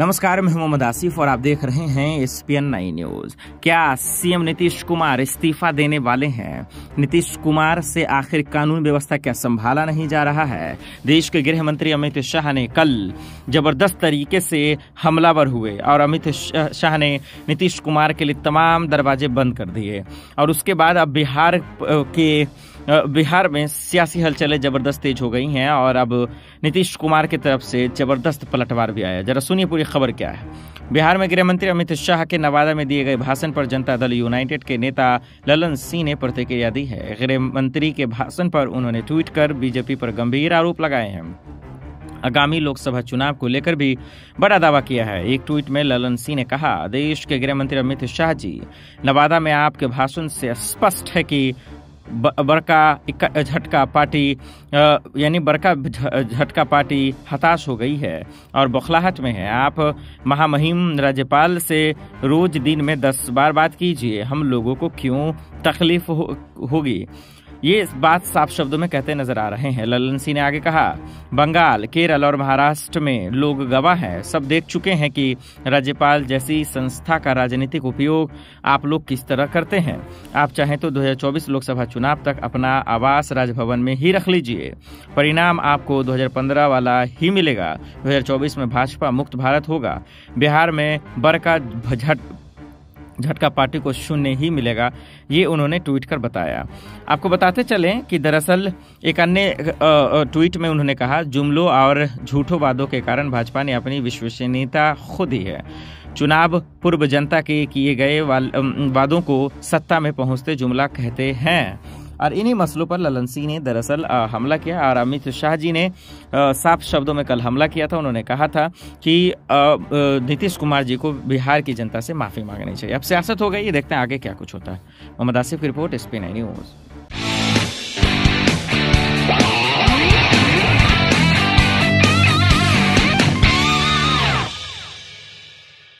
नमस्कार, मैं मोहम्मद आसिफ और आप देख रहे हैं S P N nine news. क्या सीएम नीतीश कुमार इस्तीफा देने वाले हैं? नीतीश कुमार से आखिर कानून व्यवस्था क्या संभाला नहीं जा रहा है? देश के गृह मंत्री अमित शाह ने कल ज़बरदस्त तरीके से हमलावर हुए और अमित शाह ने नीतीश कुमार के लिए तमाम दरवाजे बंद कर दिए। और उसके बाद अब बिहार के बिहार में सियासी हलचलें ज़बरदस्त तेज हो गई हैं और अब नीतीश कुमार की तरफ़ से ज़बरदस्त पलटवार भी आया जरा सुनिए पूरी खबर क्या है। बिहार में गृह मंत्री अमित शाह के नवादा में दिए गए भाषण पर जनता दल यूनाइटेड के नेता ललन सिंह ने प्रतिक्रिया दी है। गृह मंत्री के भाषण पर उन्होंने ट्वीट कर बीजेपी पर गंभीर आरोप लगाए हैं। आगामी लोकसभा चुनाव को लेकर भी बड़ा दावा किया है। एक ट्वीट में ललन सिंह ने कहा, देश के गृह मंत्री अमित शाह जी, नवादा में आपके भाषण से स्पष्ट है कि बड़का झटका पार्टी यानी बड़का झटका पार्टी हताश हो गई है और बौखलाहट में है। आप महामहिम राज्यपाल से रोज दिन में दस बार बात कीजिए। हम लोगों को क्यों तकलीफ़ होगी? हो, ये बात साफ़ शब्दों में कहते नज़र आ रहे हैं। ललन सिंह ने आगे कहा, बंगाल, केरल और महाराष्ट्र में लोग गवाह हैं। सब देख चुके हैं कि राज्यपाल जैसी संस्था का राजनीतिक उपयोग आप लोग किस तरह करते हैं। आप चाहें तो 2024 लोकसभा चुनाव तक अपना आवास राजभवन में ही रख लीजिए। परिणाम आपको 2015 वाला ही मिलेगा। 2024 में भाजपा मुक्त भारत होगा। बिहार में बड़का झट झटका पार्टी को शून्य ही मिलेगा, ये उन्होंने ट्वीट कर बताया। आपको बताते चलें कि दरअसल एक अन्य ट्वीट में उन्होंने कहा, जुमलों और झूठों वादों के कारण भाजपा ने अपनी विश्वसनीयता खो दी है। चुनाव पूर्व जनता के किए गए वादों को सत्ता में पहुँचते जुमला कहते हैं। और इन्हीं मसलों पर ललन सिंह ने दरअसल हमला किया। और अमित शाह जी ने साफ़ शब्दों में कल हमला किया था। उन्होंने कहा था कि नीतीश कुमार जी को बिहार की जनता से माफ़ी मांगनी चाहिए। अब सियासत हो गई, ये देखते हैं आगे क्या कुछ होता है। मोहम्मद आसिफ की रिपोर्ट एस पी न्यूज़।